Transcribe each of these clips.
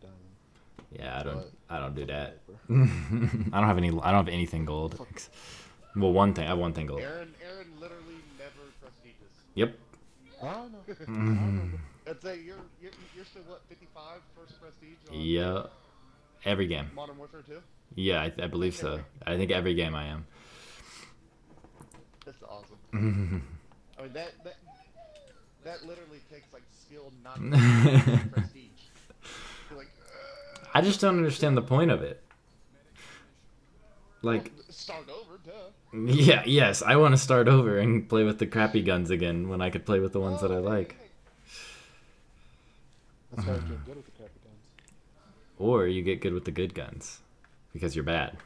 be diamond. Yeah, I don't. But- I don't do that. I don't have any. I don't have anything gold. Ex- Well, one thing. I have one thing gold. Aaron, Aaron literally never prestiges. Yep. I don't know. I remember. I'd say you're you're, you're still what 55 first prestige. On Yeah. Every game. Modern Warfare 2. Yeah, I, I believe so. I think every game I am. That's awesome. I mean that that that literally takes like skill, not prestige. You're like, I just don't understand the point of it. Like, well, start over, duh. yeah, yes, I want to start over and play with the crappy guns again when I could play with the ones that I Oh, like. That's why I get good with the crappy guns. Or you get good with the good guns because you're bad.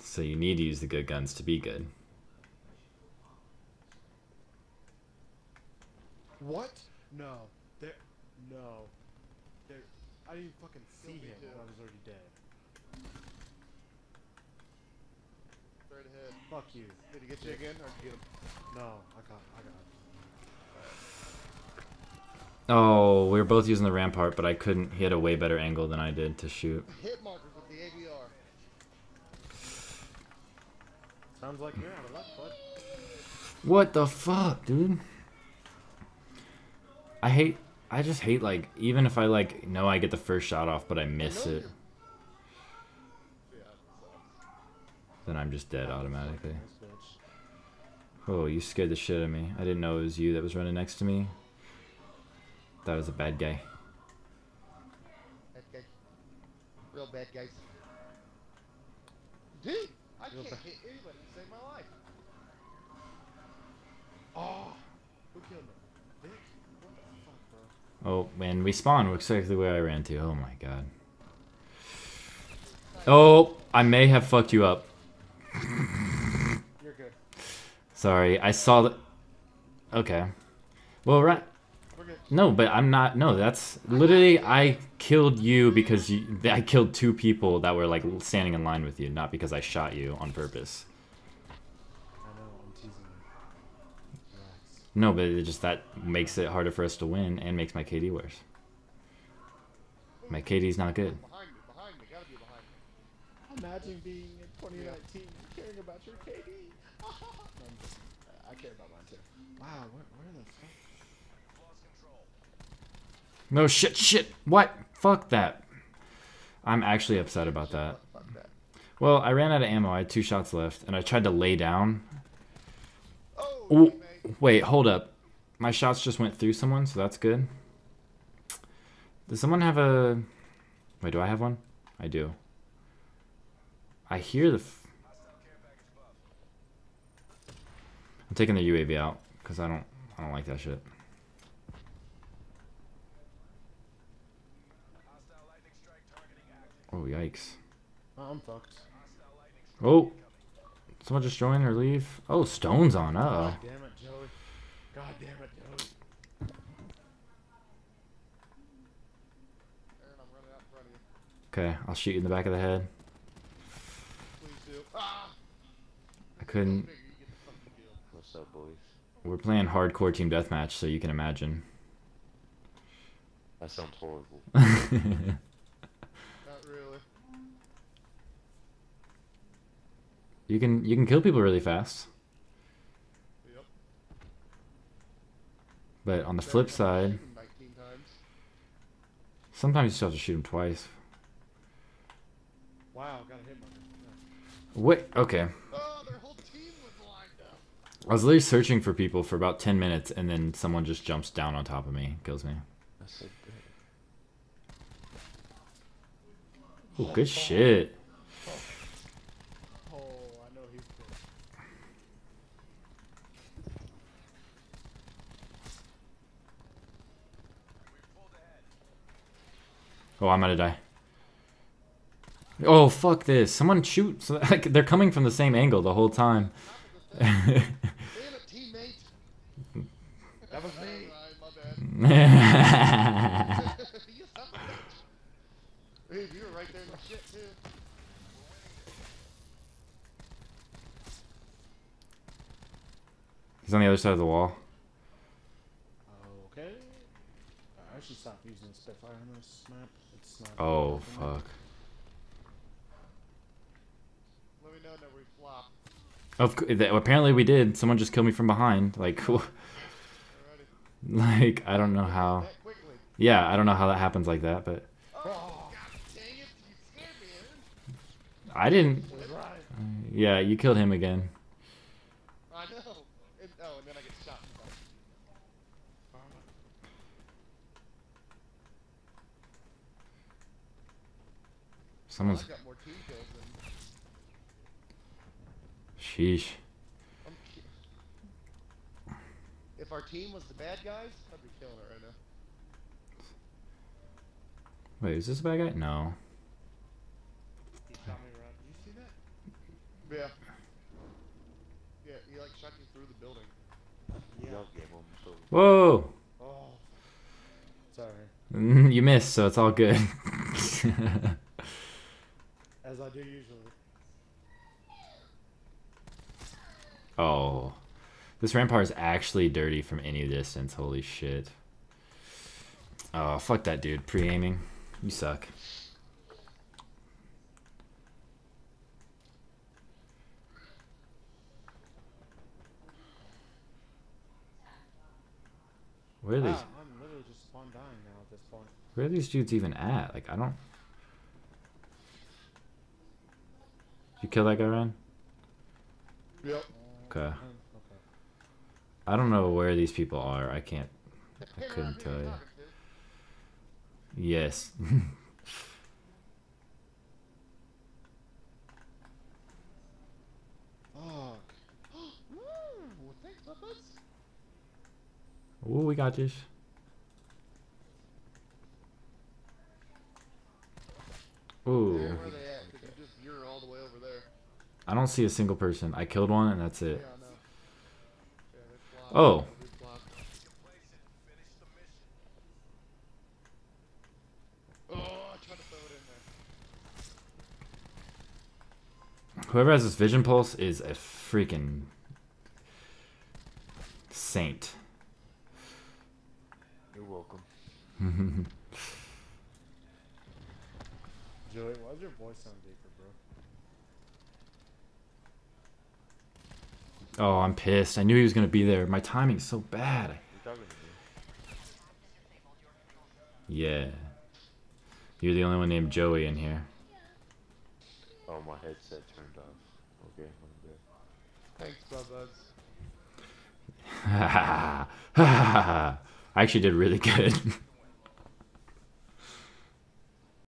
So you need to use the good guns to be good. What? No. There. No. There. I didn't even fucking see him. too. I was already dead. Straight ahead. Fuck you. Did he get you again, or did you get him? No. I got. I got. Oh, we were both using the rampart, but I couldn't. He had a way better angle than I did to shoot. Hit markers with the ABR. Sounds like you're out of luck, bud. What the fuck, dude? I hate. I just hate like even if I like know I get the first shot off, but I miss it, you're- Yeah, it sucks. then I'm just dead automatically. Oh, you scared the shit out of me. I didn't know it was you that was running next to me. That was a bad guy. Bad guy. Real bad guys. Dude, I Real can't hit anybody to save my life. Oh, Who killed me? Vic? What the fuck, bro? Oh, man, we spawned exactly where I ran to. Oh my god. Oh, I may have fucked you up. You're good. Sorry, I saw the. Okay. Well, right. we're good. No, but I'm not. No, that's literally I killed you because you. I killed two people that were like standing in line with you, not because I shot you on purpose. I know. I'm teasing you. Relax. No, but it just that makes it harder for us to win and makes my KD worse. My KD's not good. Behind me, behind me, gotta be behind me. Imagine being in 2019 and caring about your KD. No, I'm just- I care about mine too. Wow, where, where the fuck? No shit, shit. What? Fuck that. I'm actually upset about that. Well, I ran out of ammo. I had two shots left, and I tried to lay down. Oh. Wait, hold up. My shots just went through someone, so that's good. Does someone have a? Wait, do I have one? I do. I hear the. F- I'm taking the UAV out because I don't. I don't like that shit. Oh yikes! I'm fucked. Oh, someone just join or leave. Oh, stones on. Uh God oh. damn it, Joey. God damn it, Joey. Aaron, I'm running out in front of you. Okay, I'll shoot you in the back of the head. Please do. Ah! I couldn't. Nigga, you get the fucking kill. What's up, boys? We're playing hardcore team deathmatch, so you can imagine. That sounds horrible. Not really. You can you can kill people really fast, Yep. but on the flip side, Shoot him 19 times. sometimes you still have to shoot them twice. Wow, got a hit marker. Wait, okay. Oh, their whole team was lined up. I was literally searching for people for about ten minutes, and then someone just jumps down on top of me, kills me. That's so good. Ooh, good shit. Oh, I know he's good. Oh, I'm gonna die. Oh, fuck this. Someone shoot. Like, they're coming from the same angle the whole time. He's on the other side of the wall. Okay. I should stop using the Spitfire on this map. It's not. Oh working. fuck. Let me know whenever we flop. Of apparently we did. Someone just killed me from behind. Like, like I don't know how. That. Yeah, I don't know how that happens like that, but Oh, god dang it! You scared me, Aaron. I didn't. It. Yeah, you killed him again. I know. And, oh, and then I get shot. Someone's. I got more team kills than. Sheesh. I'm, if our team was the bad guys, I'd be killing it right now. Wait, is this a bad guy? No. He shot me right. You see that? Yeah. Yeah, he like shot you through the building. Yeah. Him so. Whoa! Oh. Sorry. you missed, so it's all good. As I do usually. oh. This rampart is actually dirty from any distance. Holy shit. Oh, fuck that dude. Pre aiming. You suck. Where are these? Wow, I'm literally just dying now at this point. Where are these dudes even at? Like, I don't. You kill that guy, Ryan? Yep. Okay. I don't know where these people are. I can't. I couldn't tell you you. talking to? Yes. Fuck. Woo! Thanks, Buffas. Ooh, we got this. Ooh. I don't see a single person. I killed one and that's it. I know. Oh. Yeah, they flopped. Oh. Oh, I tried to throw it in there. Whoever has this vision pulse is a freaking saint. You're welcome. Joey, why does your voice sound deeper, bro? Oh, I'm pissed. I knew he was gonna be there. My timing's so bad. You talking to me? Yeah. You're the only one named Joey in here. Oh, my headset turned off. Okay. Thanks, Bubbas. I actually did really good.